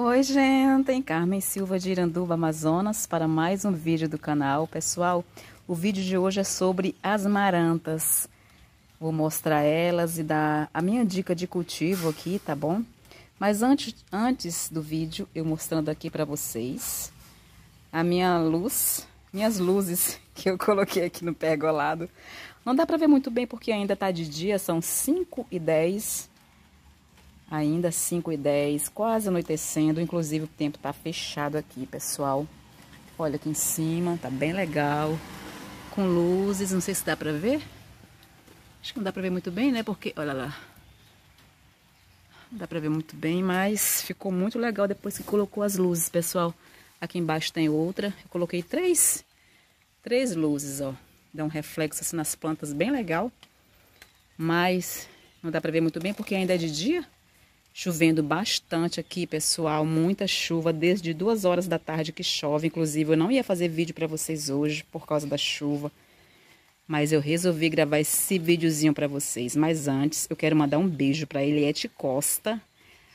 Oi, gente! Carmen Silva de Iranduba, Amazonas, para mais um vídeo do canal. Pessoal, o vídeo de hoje é sobre as marantas. Vou mostrar elas e dar a minha dica de cultivo aqui, tá bom? Mas antes, antes do vídeo, eu mostrando aqui para vocês a minha luz, minhas luzes que eu coloquei aqui no pergolado. Não dá para ver muito bem porque ainda tá de dia, são 5 e 10 Ainda 5 e 10, quase anoitecendo. Inclusive o tempo tá fechado aqui, pessoal. Olha aqui em cima, tá bem legal. Com luzes, não sei se dá pra ver. Acho que não dá pra ver muito bem, né? Porque, olha lá. Não dá pra ver muito bem, mas ficou muito legal depois que colocou as luzes, pessoal. Aqui embaixo tem outra. Eu coloquei três, três luzes, ó. Dá um reflexo assim nas plantas, bem legal. Mas não dá pra ver muito bem porque ainda é de dia. Chovendo bastante aqui, pessoal, muita chuva, desde duas horas da tarde que chove. Inclusive, eu não ia fazer vídeo para vocês hoje por causa da chuva. Mas eu resolvi gravar esse videozinho para vocês. Mas antes, eu quero mandar um beijo para Eliette Costa.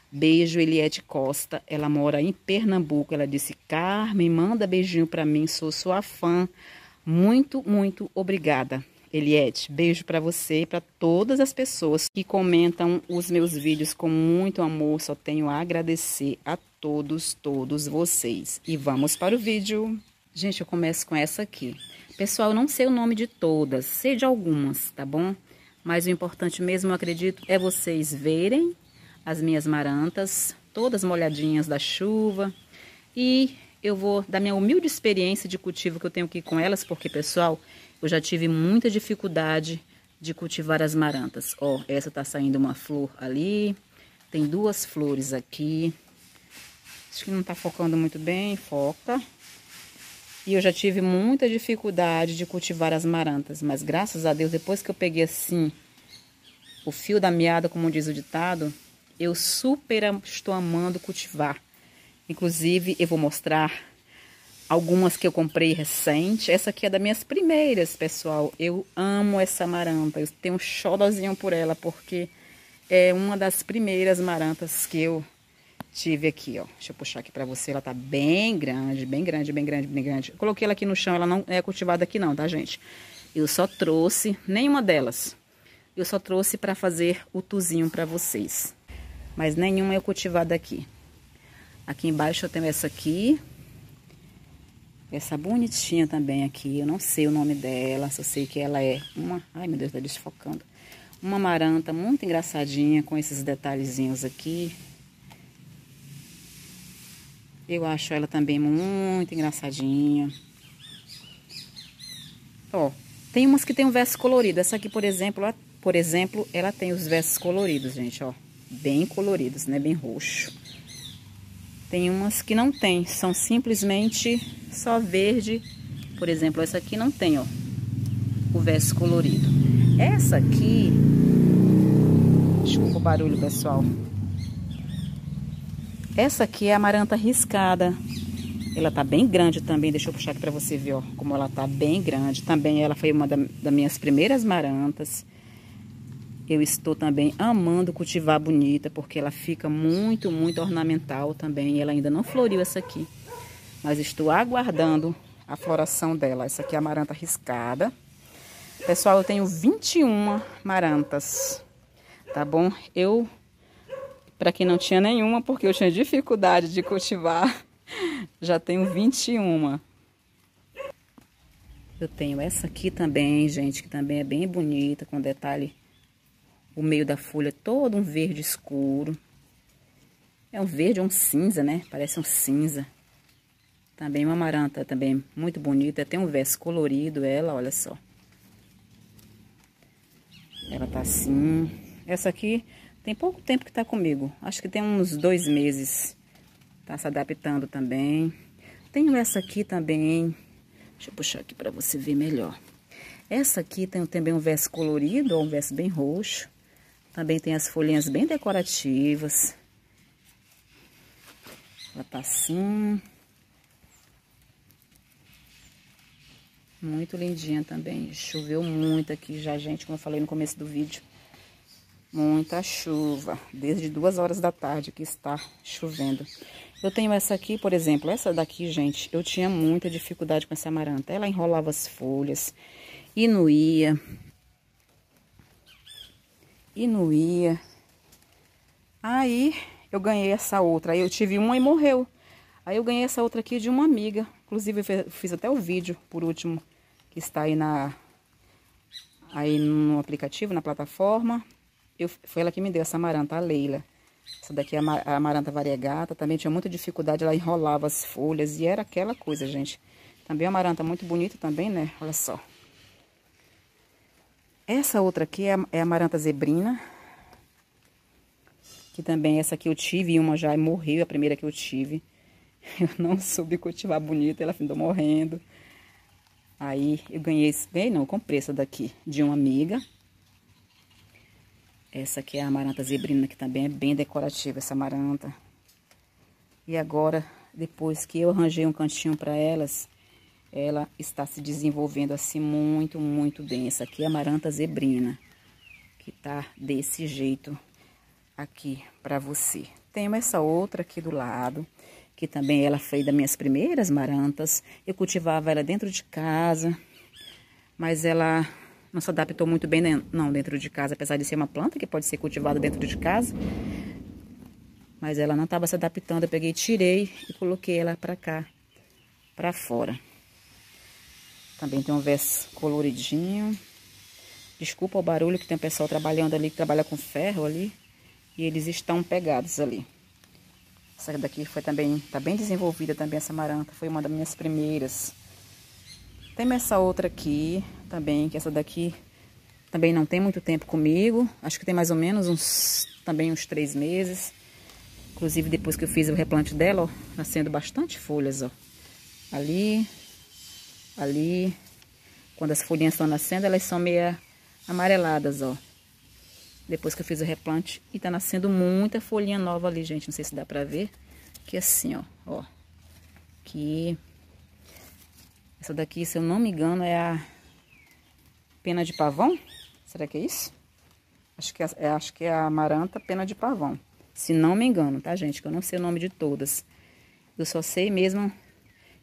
Beijo, Eliette Costa. Ela mora em Pernambuco. Ela disse, Carmen, manda beijinho para mim, sou sua fã. Muito, muito obrigada. Eliette, beijo para você e para todas as pessoas que comentam os meus vídeos com muito amor. Só tenho a agradecer a todos, todos vocês. E vamos para o vídeo. Gente, eu começo com essa aqui. Pessoal, eu não sei o nome de todas, sei de algumas, tá bom? Mas o importante mesmo, eu acredito, é vocês verem as minhas marantas, todas molhadinhas da chuva. E eu vou dar minha humilde experiência de cultivo que eu tenho aqui com elas, porque, pessoal, eu já tive muita dificuldade de cultivar as marantas. Ó, essa tá saindo uma flor ali, tem duas flores aqui. Acho que não tá focando muito bem, foca. E eu já tive muita dificuldade de cultivar as marantas, mas graças a Deus, depois que eu peguei assim o fio da meada, como diz o ditado, eu super estou amando cultivar. Inclusive, eu vou mostrar Algumas que eu comprei recente. Essa aqui é das minhas primeiras, pessoal. Eu amo essa maranta. Eu tenho um xodozinho por ela, porque é uma das primeiras marantas que eu tive aqui, ó. Deixa eu puxar aqui pra você. Ela tá bem grande, bem grande, bem grande, bem grande. Eu coloquei ela aqui no chão. Ela não é cultivada aqui não, tá, gente? Eu só trouxe, nenhuma delas. Eu só trouxe pra fazer o tuzinho pra vocês. Mas nenhuma é cultivada aqui. Aqui embaixo eu tenho essa aqui. Essa bonitinha também aqui, eu não sei o nome dela, só sei que ela é uma... Ai, meu Deus, tá desfocando. Uma maranta muito engraçadinha, com esses detalhezinhos aqui. Eu acho ela também muito engraçadinha. Ó, tem umas que tem um verso colorido. Essa aqui, por exemplo, ela, por exemplo, ela tem os versos coloridos, gente, ó. Bem coloridos, né? Bem roxo. Tem umas que não tem, são simplesmente só verde. Por exemplo, essa aqui não tem, ó, o verso colorido. Essa aqui, desculpa o barulho, pessoal. Essa aqui é a amaranta riscada. Ela tá bem grande também, deixa eu puxar aqui pra você ver, ó, como ela tá bem grande. Também ela foi uma da, das minhas primeiras marantas. Eu estou também amando cultivar bonita, porque ela fica muito, muito ornamental também. Ela ainda não floriu essa aqui. Mas estou aguardando a floração dela. Essa aqui é a maranta riscada. Pessoal, eu tenho 21 marantas, tá bom? Eu, para quem não tinha nenhuma, porque eu tinha dificuldade de cultivar, já tenho 21. Eu tenho essa aqui também, gente, que também é bem bonita, com detalhe o meio da folha todo um verde escuro. É um verde, é um cinza, né? Parece um cinza. Também uma amaranta também muito bonita. Tem um verso colorido ela, olha só. Ela tá assim. Essa aqui tem pouco tempo que tá comigo. Acho que tem uns dois meses. Tá se adaptando também. Tenho essa aqui também. Deixa eu puxar aqui para você ver melhor. Essa aqui tem também um verso colorido, ou um verso bem roxo. Também tem as folhinhas bem decorativas. Ela tá assim. Muito lindinha também. Choveu muito aqui já, gente, como eu falei no começo do vídeo. Muita chuva, desde duas horas da tarde que está chovendo. Eu tenho essa aqui, por exemplo, essa daqui, gente, eu tinha muita dificuldade com essa amaranta. Ela enrolava as folhas e não ia. E não ia. Aí eu ganhei essa outra. Aí eu tive uma e morreu. Aí eu ganhei essa outra aqui de uma amiga. Inclusive eu fiz até o vídeo, por último, que está aí na aí no aplicativo, na plataforma. Eu, foi ela que me deu essa amaranta, a Leila. Essa daqui é a amaranta variegata. Também tinha muita dificuldade, ela enrolava as folhas e era aquela coisa, gente. Também é uma amaranta muito bonita também, né? Olha só. Essa outra aqui é a, é a amaranta zebrina. Que também essa aqui eu tive, e uma já morreu, a primeira que eu tive. Eu não soube cultivar bonita, ela ficou morrendo. Aí eu ganhei, ganhei não, comprei essa daqui de uma amiga. Essa aqui é a amaranta zebrina, que também é bem decorativa, essa amaranta. E agora, depois que eu arranjei um cantinho para elas, ela está se desenvolvendo assim muito, muito. Essa aqui é a amaranta zebrina, que tá desse jeito aqui para você. Tenho essa outra aqui do lado, que também ela foi das minhas primeiras marantas. Eu cultivava ela dentro de casa, mas ela não se adaptou muito bem não dentro de casa, apesar de ser uma planta que pode ser cultivada dentro de casa. Mas ela não estava se adaptando, eu peguei, tirei e coloquei ela para cá, para fora. Também tem um verso coloridinho. Desculpa o barulho que tem o pessoal trabalhando ali, que trabalha com ferro ali. E eles estão pegados ali. Essa daqui foi também, tá bem desenvolvida também essa maranta, foi uma das minhas primeiras. Tem essa outra aqui também, que essa daqui também não tem muito tempo comigo. Acho que tem mais ou menos uns, também uns três meses. Inclusive depois que eu fiz o replante dela, ó, nascendo bastante folhas, ó. Ali, ali. Quando as folhinhas estão nascendo, elas são meio amareladas, ó. Depois que eu fiz o replante. E tá nascendo muita folhinha nova ali, gente. Não sei se dá pra ver. Que assim, ó. Ó. Que essa daqui, se eu não me engano, é a pena de pavão. Será que é isso? Acho que é, é, acho que é a amaranta pena de pavão. Se não me engano, tá, gente? Que eu não sei o nome de todas. Eu só sei mesmo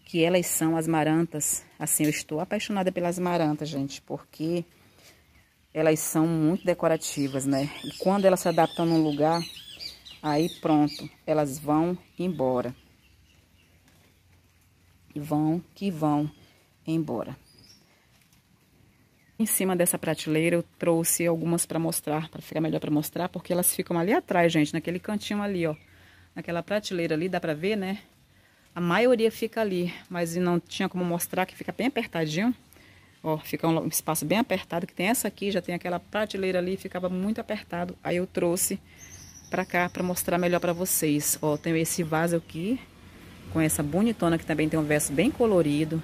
que elas são as marantas. Assim, eu estou apaixonada pelas marantas, gente, porque elas são muito decorativas, né? E quando elas se adaptam num lugar, aí pronto, elas vão embora. E vão que vão embora. Em cima dessa prateleira eu trouxe algumas para mostrar, para ficar melhor para mostrar, porque elas ficam ali atrás, gente, naquele cantinho ali, ó. Naquela prateleira ali, dá para ver, né? A maioria fica ali, mas não tinha como mostrar que fica bem apertadinho. Ó, fica um espaço bem apertado, que tem essa aqui, já tem aquela prateleira ali, ficava muito apertado. Aí eu trouxe para cá para mostrar melhor para vocês. Ó, tem esse vaso aqui, com essa bonitona que também tem um verso bem colorido.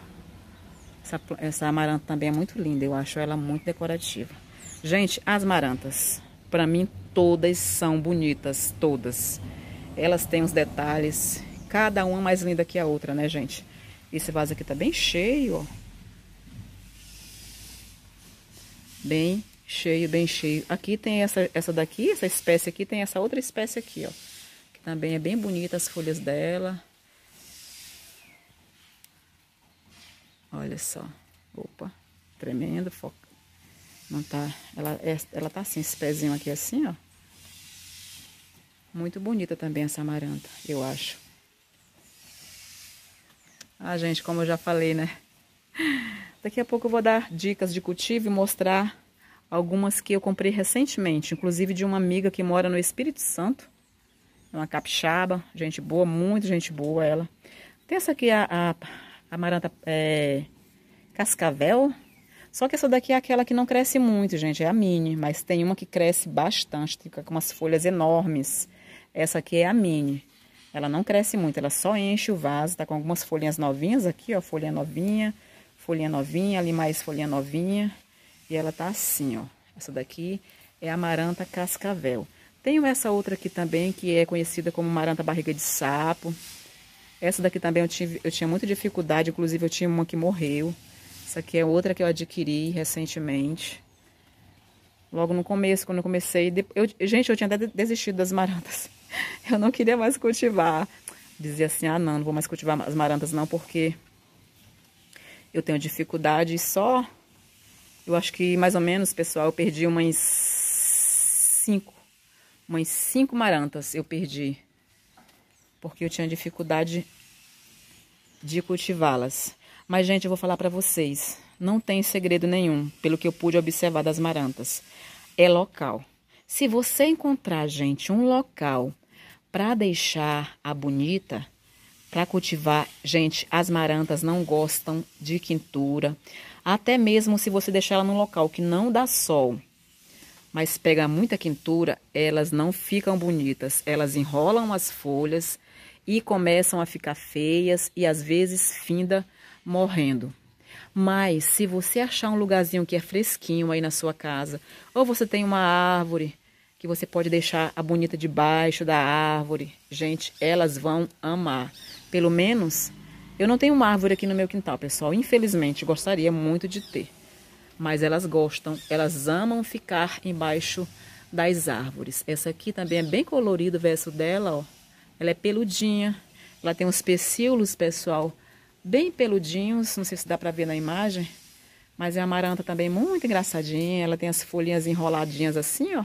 Essa, essa amaranta também é muito linda, eu acho ela muito decorativa. Gente, as marantas, para mim todas são bonitas, todas. Elas têm os detalhes, cada uma mais linda que a outra, né, gente? Esse vaso aqui tá bem cheio, ó. Bem cheio, bem cheio. Aqui tem essa, essa daqui, essa espécie aqui, tem essa outra espécie aqui, ó. Que também é bem bonita as folhas dela. Olha só. Opa, tremendo. Foca. Não tá. Ela, é, ela tá assim, esse pezinho aqui assim, ó. Muito bonita também essa amaranta, eu acho. Ah, gente, como eu já falei, né? Daqui a pouco eu vou dar dicas de cultivo e mostrar algumas que eu comprei recentemente, inclusive de uma amiga que mora no Espírito Santo. É uma capixaba, gente boa, muito gente boa ela. Tem essa aqui, a, a amaranta é, cascavel. Só que essa daqui é aquela que não cresce muito, gente, é a mini. Mas tem uma que cresce bastante, fica com umas folhas enormes. Essa aqui é a mini. Ela não cresce muito, ela só enche o vaso, tá com algumas folhinhas novinhas aqui, ó, folhinha novinha, folhinha novinha, ali mais folhinha novinha. E ela tá assim, ó. Essa daqui é amaranta cascavel. Tenho essa outra aqui também, que é conhecida como amaranta barriga de sapo. Essa daqui também eu, tive, eu tinha muita dificuldade, inclusive eu tinha uma que morreu. Essa aqui é outra que eu adquiri recentemente. Logo no começo, quando eu comecei, eu, gente, eu tinha até desistido das marantas. Eu não queria mais cultivar. Dizia assim, ah não, não vou mais cultivar as marantas não, porque eu tenho dificuldade só... Eu acho que mais ou menos, pessoal, eu perdi umas cinco. Umas cinco marantas eu perdi. Porque eu tinha dificuldade de cultivá-las. Mas, gente, eu vou falar para vocês. Não tem segredo nenhum, pelo que eu pude observar das marantas. É local. Se você encontrar, gente, um local para deixar a bonita, para cultivar, gente, as marantas não gostam de quintura. Até mesmo se você deixar ela num local que não dá sol, mas pega muita quintura, elas não ficam bonitas. Elas enrolam as folhas e começam a ficar feias e às vezes finda morrendo. Mas se você achar um lugarzinho que é fresquinho aí na sua casa, ou você tem uma árvore que você pode deixar a bonita debaixo da árvore, gente, elas vão amar. Pelo menos eu não tenho uma árvore aqui no meu quintal, pessoal. Infelizmente, gostaria muito de ter. Mas elas gostam, elas amam ficar embaixo das árvores. Essa aqui também é bem colorido o verso dela, ó. Ela é peludinha. Ela tem uns pecíolos, pessoal, bem peludinhos, não sei se dá para ver na imagem, mas é a amaranta também muito engraçadinha, ela tem as folhinhas enroladinhas assim, ó,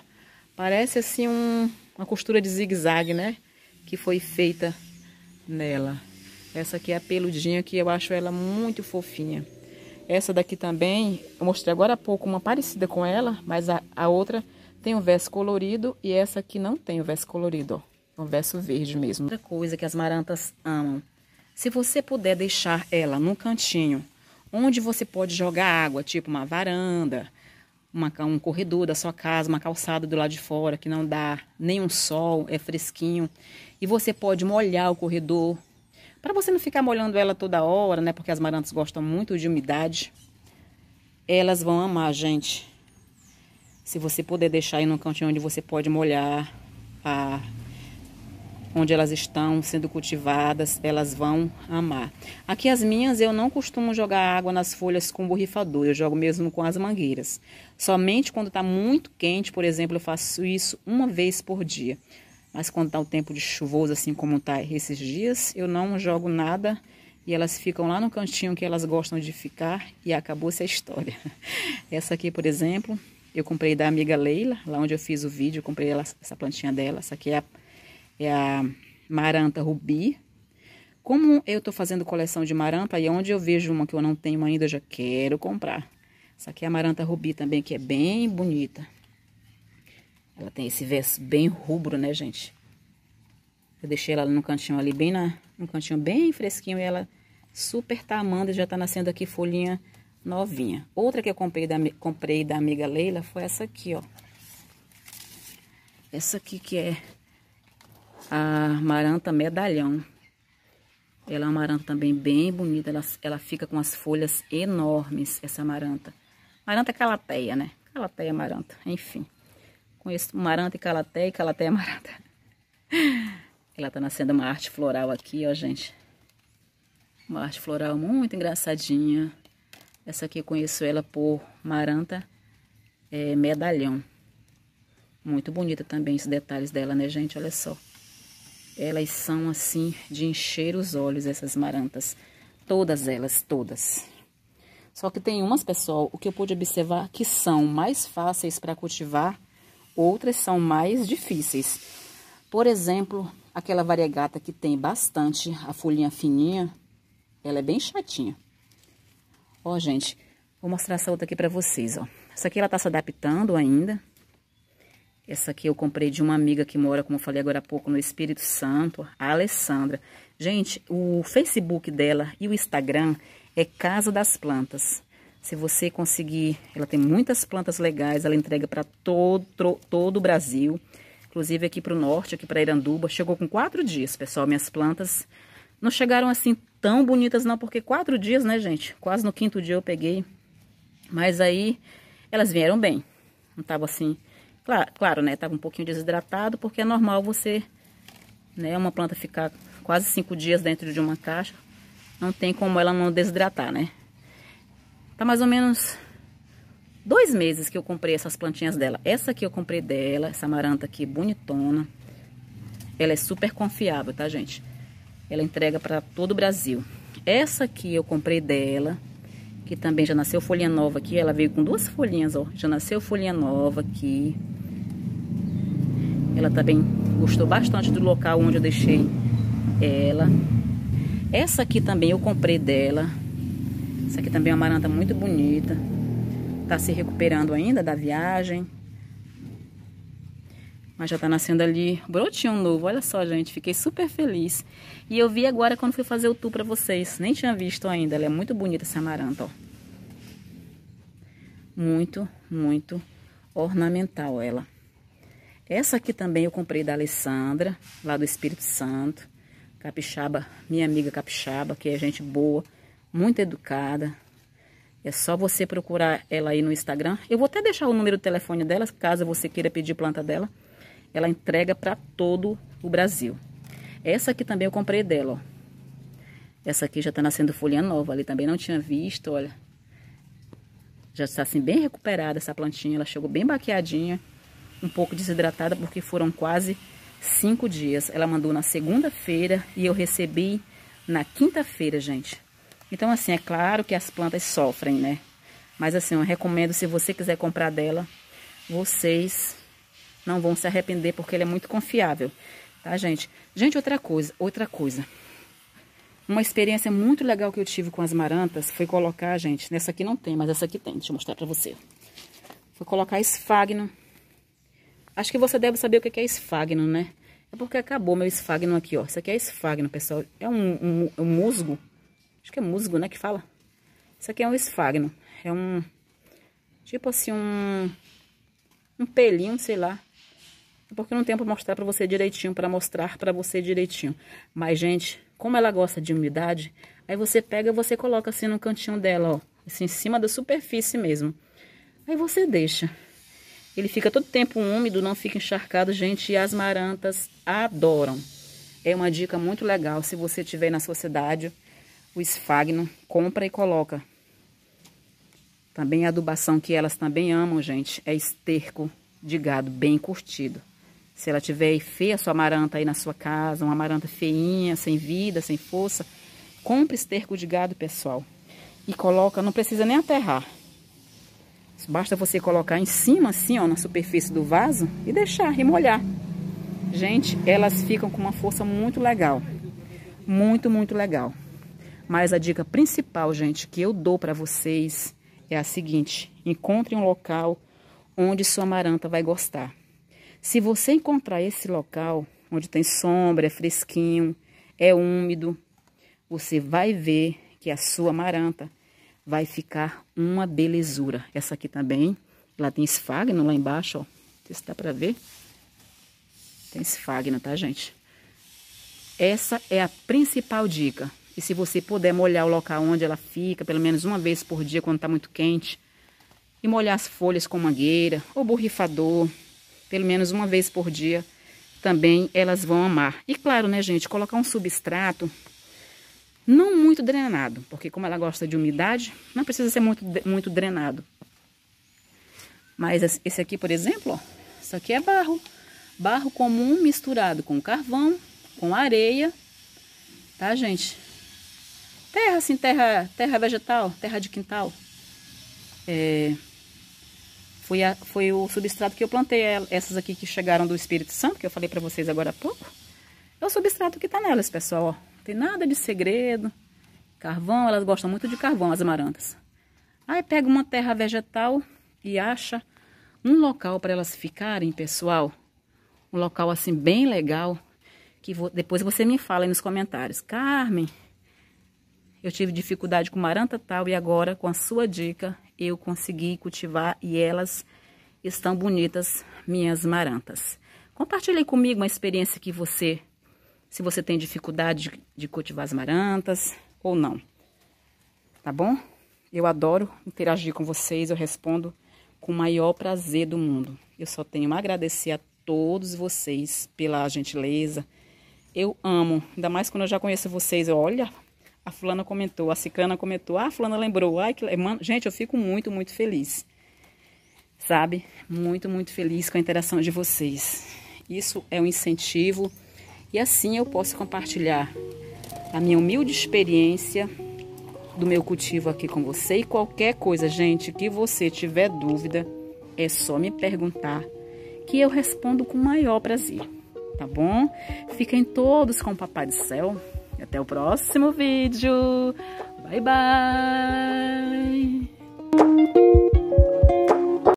parece assim um, uma costura de zigue-zague, né, que foi feita nela. Essa aqui é a peludinha que eu acho ela muito fofinha. Essa daqui também, eu mostrei agora há pouco uma parecida com ela, mas a, a outra tem um verso colorido e essa aqui não tem o verso colorido, ó. Um verso verde mesmo. Outra coisa que as marantas amam se você puder deixar ela num cantinho onde você pode jogar água, tipo uma varanda, uma, um corredor da sua casa, uma calçada do lado de fora que não dá nenhum sol, é fresquinho, e você pode molhar o corredor, para você não ficar molhando ela toda hora, né? Porque as marantas gostam muito de umidade. Elas vão amar, gente. Se você puder deixar aí num cantinho onde você pode molhar a onde elas estão sendo cultivadas, elas vão amar. Aqui as minhas eu não costumo jogar água nas folhas com borrifador, eu jogo mesmo com as mangueiras. Somente quando está muito quente, por exemplo, eu faço isso uma vez por dia. Mas quando está o tempo de chuvoso, assim como está esses dias, eu não jogo nada e elas ficam lá no cantinho que elas gostam de ficar e acabou-se a história. Essa aqui, por exemplo, eu comprei da amiga Leila, lá onde eu fiz o vídeo, comprei ela, essa plantinha dela. Essa aqui é a é a Maranta Rubi. Como eu tô fazendo coleção de maranta, e onde eu vejo uma que eu não tenho ainda, eu já quero comprar. Essa aqui é a Maranta Rubi também, que é bem bonita. Ela tem esse verso bem rubro, né, gente? Eu deixei ela no cantinho ali, bem na, no cantinho bem fresquinho, e ela super tá amando já tá nascendo aqui folhinha novinha. Outra que eu comprei da, comprei da amiga Leila foi essa aqui, ó. Essa aqui que é a maranta medalhão. Ela é uma maranta também bem bonita, ela, ela fica com as folhas enormes, essa maranta. Maranta é calateia, né? Calateia maranta, enfim. Conheço maranta e calateia e calateia maranta. Ela tá nascendo uma arte floral aqui, ó, gente. Uma arte floral muito engraçadinha. Essa aqui eu conheço ela por maranta é, medalhão. Muito bonita também os detalhes dela, né, gente? Olha só. Elas são assim de encher os olhos, essas marantas. Todas elas, todas. Só que tem umas, pessoal, o que eu pude observar que são mais fáceis para cultivar, outras são mais difíceis. Por exemplo, aquela variegata que tem bastante a folhinha fininha, ela é bem chatinha. Ó, gente, vou mostrar essa outra aqui para vocês, ó. Essa aqui ela tá se adaptando ainda, essa aqui eu comprei de uma amiga que mora, como eu falei agora há pouco, no Espírito Santo, a Alessandra. Gente, o Facebook dela e o Instagram é Casa das Plantas. Se você conseguir, ela tem muitas plantas legais, ela entrega para todo, todo o Brasil. Inclusive aqui para o norte, aqui para Iranduba. Chegou com quatro dias, pessoal, minhas plantas. Não chegaram assim tão bonitas não, porque quatro dias, né, gente? Quase no quinto dia eu peguei. Mas aí, elas vieram bem. Não tava assim Claro, claro, né? Tava um pouquinho desidratado, porque é normal você, né? Uma planta ficar quase cinco dias dentro de uma caixa. Não tem como ela não desidratar, né? Tá mais ou menos dois meses que eu comprei essas plantinhas dela. Essa aqui eu comprei dela, essa amaranta aqui, bonitona. Ela é super confiável, tá, gente? Ela entrega para todo o Brasil. Essa aqui eu comprei dela, que também já nasceu folhinha nova aqui. Ela veio com duas folhinhas, ó. Já nasceu folhinha nova aqui. Ela também gostou bastante do local onde eu deixei ela. Essa aqui também eu comprei dela. Essa aqui também é uma maranta muito bonita. Tá se recuperando ainda da viagem. Mas já tá nascendo ali brotinho novo. Olha só, gente. Fiquei super feliz. E eu vi agora quando fui fazer o tour pra vocês. Nem tinha visto ainda. Ela é muito bonita essa amaranta, ó. Muito, muito ornamental ela. Essa aqui também eu comprei da Alessandra, lá do Espírito Santo. Capixaba, minha amiga Capixaba, que é gente boa, muito educada. É só você procurar ela aí no Instagram. Eu vou até deixar o número do telefone dela, caso você queira pedir planta dela. Ela entrega para todo o Brasil. Essa aqui também eu comprei dela, ó. Essa aqui já tá nascendo folhinha nova, ali também não tinha visto, olha. Já está assim bem recuperada essa plantinha, ela chegou bem baqueadinha um pouco desidratada porque foram quase cinco dias. Ela mandou na segunda-feira e eu recebi na quinta-feira, gente. Então, assim, é claro que as plantas sofrem, né? Mas, assim, eu recomendo, se você quiser comprar dela, vocês não vão se arrepender porque ela é muito confiável, tá, gente? Gente, outra coisa, outra coisa. Uma experiência muito legal que eu tive com as marantas foi colocar, gente, nessa aqui não tem, mas essa aqui tem, deixa eu mostrar pra você. Foi colocar esfagno Acho que você deve saber o que é esfagno, né? É porque acabou meu esfagno aqui, ó. Isso aqui é esfagno, pessoal. É um, um, um musgo. Acho que é musgo, né, que fala. Isso aqui é um esfagno. É um... Tipo assim, um... Um pelinho, sei lá. Porque não tenho pra mostrar pra você direitinho, pra mostrar pra você direitinho. Mas, gente, como ela gosta de umidade, aí você pega você coloca assim no cantinho dela, ó. Assim, em cima da superfície mesmo. Aí você deixa. Ele fica todo tempo úmido, não fica encharcado, gente, e as marantas adoram. É uma dica muito legal, se você tiver na sua cidade, o esfagno, compra e coloca. Também a adubação que elas também amam, gente, é esterco de gado bem curtido. Se ela tiver feia sua amaranta aí na sua casa, uma amaranta feinha, sem vida, sem força, compre esterco de gado, pessoal. E coloca, não precisa nem aterrar. Basta você colocar em cima, assim, ó, na superfície do vaso e deixar remolhar. Gente, elas ficam com uma força muito legal. Muito, muito legal. Mas a dica principal, gente, que eu dou para vocês é a seguinte. Encontre um local onde sua amaranta vai gostar. Se você encontrar esse local onde tem sombra, é fresquinho, é úmido, você vai ver que a sua amaranta vai ficar uma belezura. Essa aqui também, ela tem esfagno lá embaixo, ó. Não sei se dá pra ver. Tem esfagno, tá, gente? Essa é a principal dica. E se você puder molhar o local onde ela fica, pelo menos uma vez por dia, quando tá muito quente, e molhar as folhas com mangueira ou borrifador, pelo menos uma vez por dia, também elas vão amar. E claro, né, gente, colocar um substrato não muito drenado, porque como ela gosta de umidade, não precisa ser muito, muito drenado. Mas esse aqui, por exemplo, ó, isso aqui é barro. Barro comum misturado com carvão, com areia, tá, gente? Terra, assim, terra, terra vegetal, terra de quintal. É, foi, a, foi o substrato que eu plantei, essas aqui que chegaram do Espírito Santo, que eu falei pra vocês agora há pouco. É o substrato que tá nelas, pessoal, ó tem nada de segredo. Carvão, elas gostam muito de carvão, as amarantas. Aí pega uma terra vegetal e acha um local para elas ficarem, pessoal. Um local assim bem legal. Que vou, depois você me fala aí nos comentários. Carmen, eu tive dificuldade com maranta tal e agora com a sua dica eu consegui cultivar e elas estão bonitas, minhas marantas. Compartilhe comigo uma experiência que você se você tem dificuldade de, de cultivar as marantas ou não. Tá bom? Eu adoro interagir com vocês, eu respondo com o maior prazer do mundo. Eu só tenho a agradecer a todos vocês pela gentileza. Eu amo, ainda mais quando eu já conheço vocês. Olha, a fulana comentou, a cicana comentou, ah, a fulana lembrou. Ai, que... Gente, eu fico muito, muito feliz. sabe? Muito, muito feliz com a interação de vocês. Isso é um incentivo e assim eu posso compartilhar a minha humilde experiência do meu cultivo aqui com você. E qualquer coisa, gente, que você tiver dúvida, é só me perguntar que eu respondo com o maior prazer, tá bom? Fiquem todos com o Papai do Céu. Até o próximo vídeo. Bye, bye!